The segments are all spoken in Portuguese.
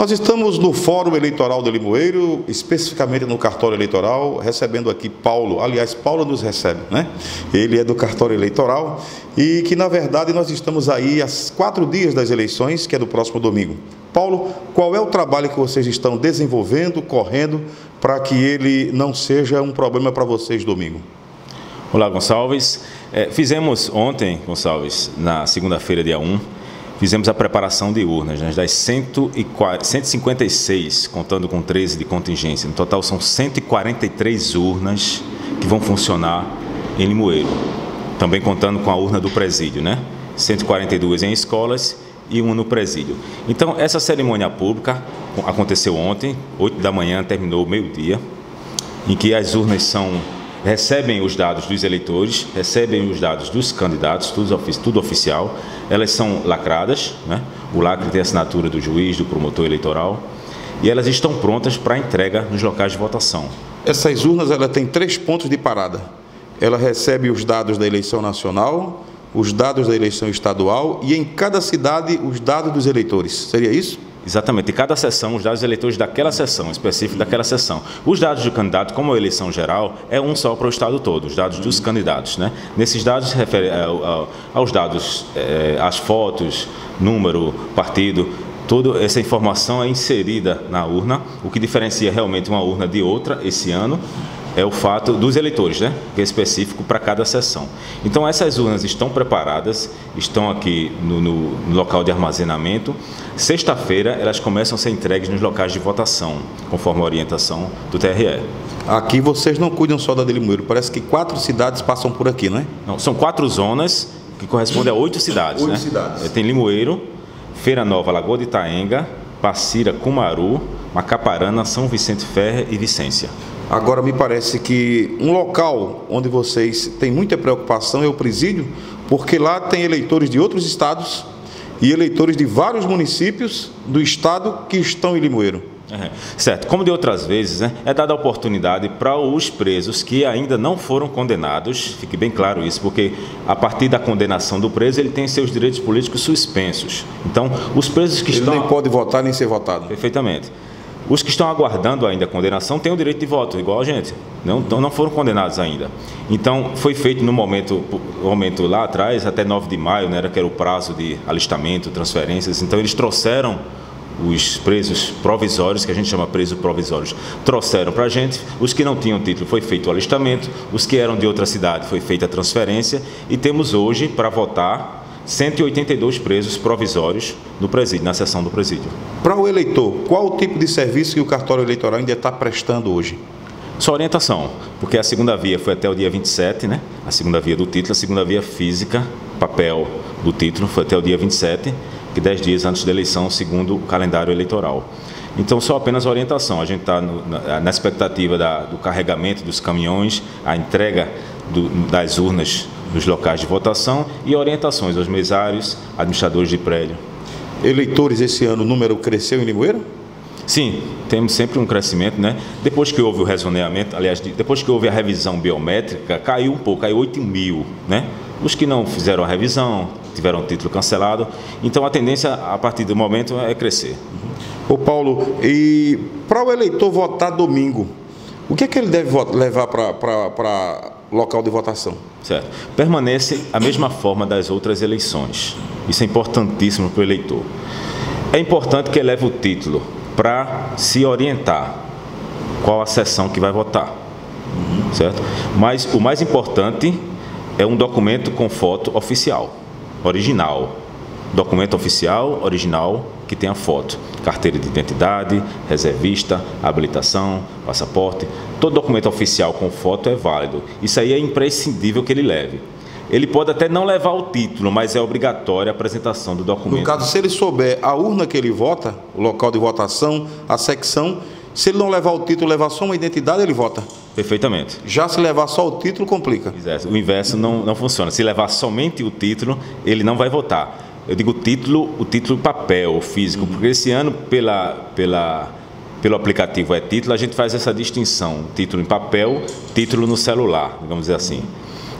Nós estamos no Fórum Eleitoral de Limoeiro, especificamente no cartório eleitoral, recebendo aqui Paulo. Aliás, Paulo nos recebe, né? Ele é do cartório eleitoral e que, na verdade, nós estamos aí há quatro dias das eleições, que é do próximo domingo. Paulo, qual é o trabalho que vocês estão desenvolvendo, correndo, para que ele não seja um problema para vocês domingo? Olá, Gonçalves. É, fizemos ontem, Gonçalves, na segunda-feira, dia 1, fizemos a preparação de urnas, né, das 156, contando com 13 de contingência. No total são 143 urnas que vão funcionar em Limoeiro. Também contando com a urna do presídio, né? 142 em escolas e uma no presídio. Então, essa cerimônia pública aconteceu ontem, 8 da manhã, terminou meio-dia, em que as urnas são recebem os dados dos eleitores, recebem os dados dos candidatos, tudo, tudo oficial. Elas são lacradas, né? o lacre tem a assinatura do juiz, do promotor eleitoral, e elas estão prontas para entrega nos locais de votação. Essas urnas ela tem três pontos de parada. Ela recebe os dados da eleição nacional, os dados da eleição estadual e em cada cidade os dados dos eleitores. Seria isso? Exatamente, em cada sessão, os dados eleitores daquela sessão, específico daquela sessão. Os dados do candidato, como a eleição geral, é um só para o Estado todo, os dados dos candidatos. Né? Nesses dados, se refere é, aos dados, é, as fotos, número, partido, toda essa informação é inserida na urna, o que diferencia realmente uma urna de outra esse ano é o fato dos eleitores, né? que é específico para cada sessão. Então, essas urnas estão preparadas, estão aqui no, no, local de armazenamento. Sexta-feira, elas começam a ser entregues nos locais de votação, conforme a orientação do TRE. Aqui vocês não cuidam só da de Limoeiro, parece que quatro cidades passam por aqui, não é? Não, são quatro zonas que correspondem a oito cidades. Oito né? cidades. Tem Limoeiro, Feira Nova, Lagoa de Itaenga, Passira, Cumaru, Macaparana, São Vicente Ferre e Vicência. Agora, me parece que um local onde vocês têm muita preocupação é o presídio, porque lá tem eleitores de outros estados e eleitores de vários municípios do estado que estão em Limoeiro. É, certo. Como de outras vezes, né, é dada a oportunidade para os presos que ainda não foram condenados, fique bem claro isso, porque a partir da condenação do preso, ele tem seus direitos políticos suspensos. Então, os presos que ele estão. Ele nem pode votar nem ser votado. Perfeitamente. Os que estão aguardando ainda a condenação têm o direito de voto, igual a gente. Não, então não foram condenados ainda. Então, foi feito no momento, momento lá atrás, até 9 de maio, né, que era o prazo de alistamento, transferências. Então, eles trouxeram os presos provisórios, que a gente chama presos provisórios, trouxeram para a gente. Os que não tinham título foi feito o alistamento, os que eram de outra cidade foi feita a transferência. E temos hoje, para votar, 182 presos provisórios no presídio, na sessão do presídio. Para o eleitor, qual o tipo de serviço que o cartório eleitoral ainda está prestando hoje? Só orientação, porque a segunda via foi até o dia 27, né? A segunda via do título, a segunda via física, papel do título, foi até o dia 27, que 10 dias antes da eleição, segundo o calendário eleitoral. Então, só apenas orientação. A gente está na, na, expectativa da, do carregamento dos caminhões, a entrega do, das urnas nos locais de votação e orientações aos mesários, administradores de prédio. Eleitores, esse ano o número cresceu em Limoeiro? Sim, temos sempre um crescimento, né? Depois que houve o rezoneamento, aliás, depois que houve a revisão biométrica, caiu um pouco, caiu 8 mil, né? Os que não fizeram a revisão, tiveram o título cancelado. Então a tendência a partir do momento é crescer. Ô Paulo, e para o eleitor votar domingo, o que é que ele deve levar para local de votação? Certo. Permanece a mesma forma das outras eleições. Isso é importantíssimo para o eleitor. É importante que ele leve o título para se orientar qual a sessão que vai votar. Certo? Mas o mais importante é um documento com foto oficial, original. Documento oficial, original, que tenha foto. Carteira de identidade, reservista, habilitação, passaporte. Todo documento oficial com foto é válido. Isso aí é imprescindível que ele leve. Ele pode até não levar o título, mas é obrigatória a apresentação do documento. No caso, se ele souber a urna que ele vota, o local de votação, a secção, se ele não levar o título, levar só uma identidade, ele vota. Perfeitamente. Já se levar só o título, complica. O inverso não, não funciona. Se levar somente o título, ele não vai votar. Eu digo título, o título papel, físico, porque esse ano, pela, pela, pelo aplicativo é título, a gente faz essa distinção: título em papel, título no celular, vamos dizer assim.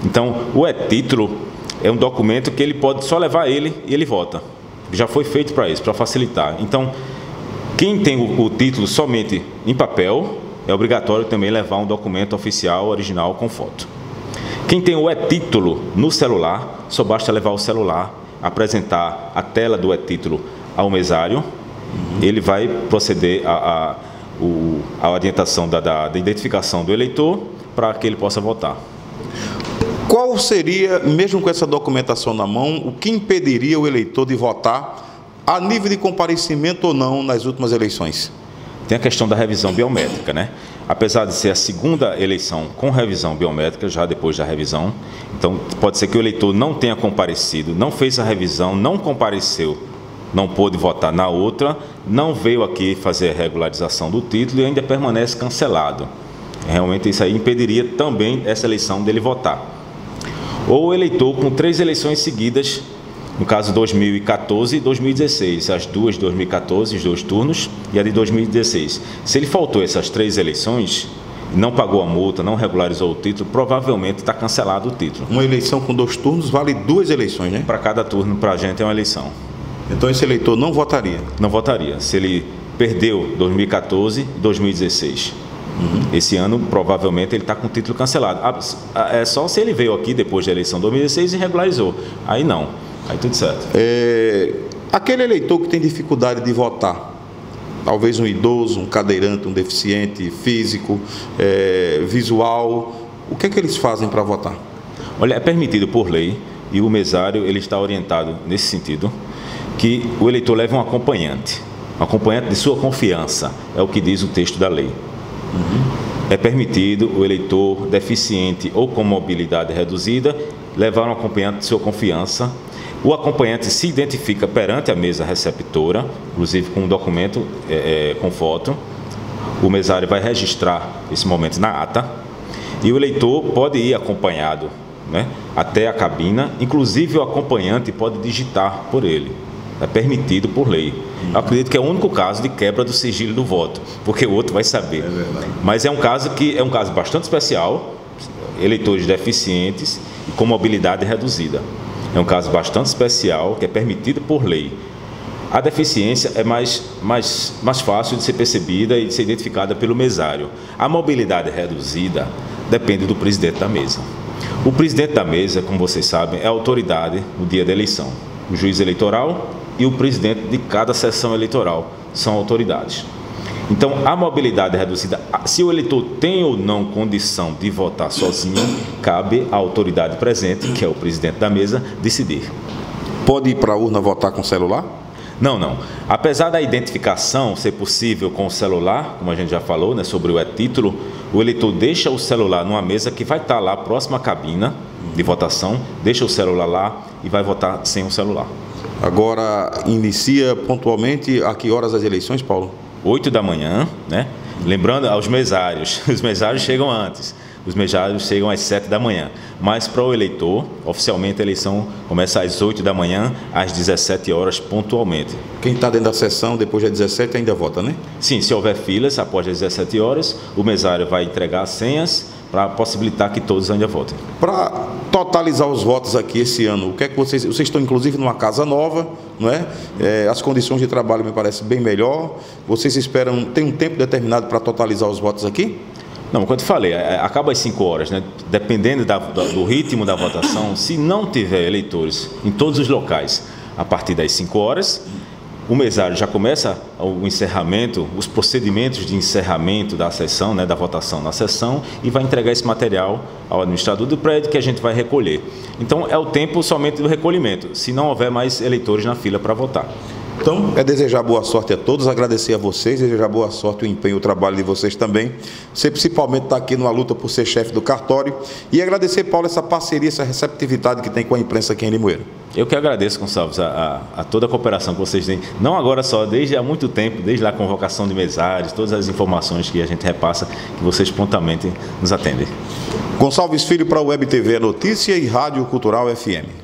Então, o é-título é um documento que ele pode só levar ele e ele vota. Já foi feito para isso, para facilitar. Então, Quem tem o, o título somente em papel, é obrigatório também levar um documento oficial original com foto. Quem tem o e-título no celular, só basta levar o celular, apresentar a tela do e-título ao mesário, uhum. ele vai proceder a, a, o, a orientação da, da, da identificação do eleitor para que ele possa votar. Qual seria, mesmo com essa documentação na mão, o que impediria o eleitor de votar a nível de comparecimento ou não nas últimas eleições? Tem a questão da revisão biométrica, né? Apesar de ser a segunda eleição com revisão biométrica, já depois da revisão, então pode ser que o eleitor não tenha comparecido, não fez a revisão, não compareceu, não pôde votar na outra, não veio aqui fazer a regularização do título e ainda permanece cancelado. Realmente isso aí impediria também essa eleição dele votar ou o eleitor com três eleições seguidas, no caso 2014 e 2016, as duas de 2014, os dois turnos, e a de 2016. Se ele faltou essas três eleições, não pagou a multa, não regularizou o título, provavelmente está cancelado o título. Uma eleição com dois turnos vale duas eleições, né? Para cada turno, para a gente é uma eleição. Então esse eleitor não votaria? Não votaria. Se ele perdeu 2014 e 2016. Uhum. Esse ano, provavelmente, ele está com o título cancelado. É só se ele veio aqui depois da eleição de 2016 e regularizou. Aí não. Aí tudo certo. É, aquele eleitor que tem dificuldade de votar, talvez um idoso, um cadeirante, um deficiente físico, é, visual, o que é que eles fazem para votar? Olha, é permitido por lei e o mesário ele está orientado nesse sentido que o eleitor leve um acompanhante, um acompanhante de sua confiança, é o que diz o texto da lei. É permitido o eleitor deficiente ou com mobilidade reduzida levar um acompanhante de sua confiança. O acompanhante se identifica perante a mesa receptora, inclusive com um documento é, é, com foto. O mesário vai registrar esse momento na ata. E o eleitor pode ir acompanhado né, até a cabina, inclusive o acompanhante pode digitar por ele. É permitido por lei. Eu acredito que é o único caso de quebra do sigilo do voto, porque o outro vai saber. É Mas é um caso que é um caso bastante especial, eleitores deficientes e com mobilidade reduzida. É um caso bastante especial que é permitido por lei. A deficiência é mais, mais, mais fácil de ser percebida e de ser identificada pelo mesário. A mobilidade reduzida depende do presidente da mesa. O presidente da mesa, como vocês sabem, é a autoridade no dia da eleição. O juiz eleitoral e o presidente de cada sessão eleitoral são autoridades. Então, a mobilidade reduzida, se o eleitor tem ou não condição de votar sozinho, cabe à autoridade presente, que é o presidente da mesa, decidir. Pode ir para a urna votar com celular? Não, não. Apesar da identificação ser possível com o celular, como a gente já falou, né, sobre o e-título, o eleitor deixa o celular numa mesa que vai estar lá próxima à cabina de votação, deixa o celular lá e vai votar sem o celular. Agora, inicia pontualmente a que horas as eleições, Paulo? 8 da manhã, né? Lembrando aos mesários, os mesários chegam antes, os mesários chegam às 7 da manhã. Mas para o eleitor, oficialmente a eleição começa às 8 da manhã, às 17 horas pontualmente. Quem está dentro da sessão depois das 17 ainda vota, né? Sim, se houver filas após as 17 horas, o mesário vai entregar as senhas para possibilitar que todos ainda votem. Para totalizar os votos aqui esse ano, o que é que vocês. Vocês estão inclusive numa casa nova, não é? é as condições de trabalho me parecem bem melhor. Vocês esperam. Tem um tempo determinado para totalizar os votos aqui? Não, quando eu falei, é, acaba às 5 horas, né? Dependendo da, do ritmo da votação, se não tiver eleitores em todos os locais a partir das 5 horas, o mesário já começa o encerramento, os procedimentos de encerramento da sessão, né, da votação na sessão, e vai entregar esse material ao administrador do prédio que a gente vai recolher. Então é o tempo somente do recolhimento, se não houver mais eleitores na fila para votar. Então, é desejar boa sorte a todos, agradecer a vocês, desejar boa sorte, o empenho, o trabalho de vocês também. Você principalmente está aqui numa luta por ser chefe do cartório. E agradecer, Paulo, essa parceria, essa receptividade que tem com a imprensa aqui em Limoeiro. Eu que agradeço, Gonçalves, a, a, a, toda a cooperação que vocês têm, não agora só, desde há muito tempo, desde a convocação de mesários, todas as informações que a gente repassa, que vocês prontamente nos atendem. Gonçalves Filho para a Web TV Notícia e Rádio Cultural FM.